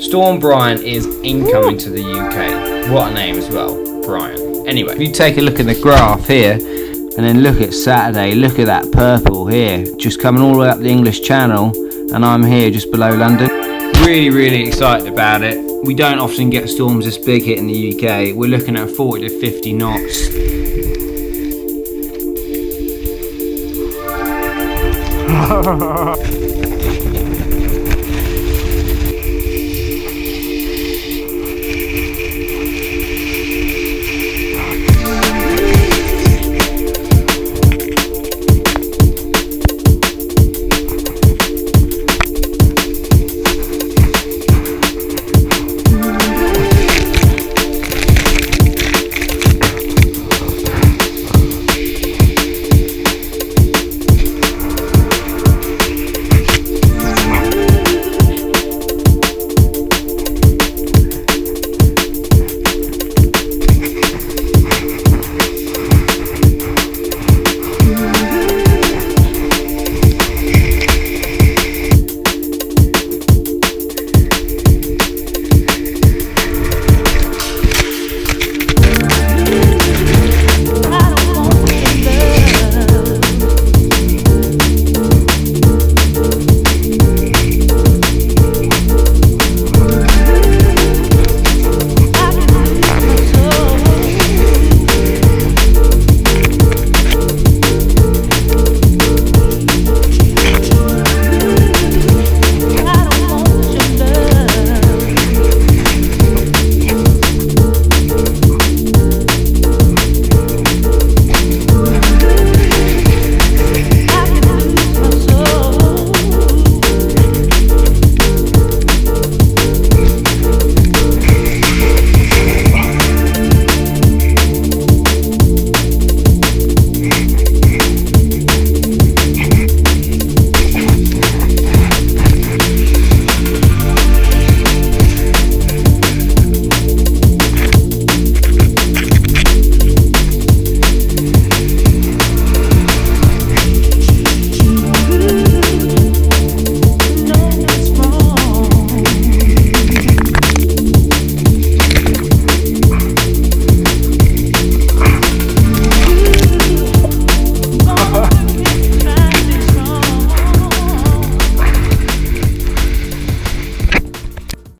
Storm Brian is incoming to the UK. What a name as well, Brian. Anyway, If you take a look at the graph here, and then look at Saturday, look at that purple here, just coming all the way up the English Channel, and I'm here just below London. Really, really excited about it. We don't often get storms this big here in the UK. We're looking at 40 to 50 knots.